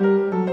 Música